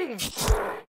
Hmm.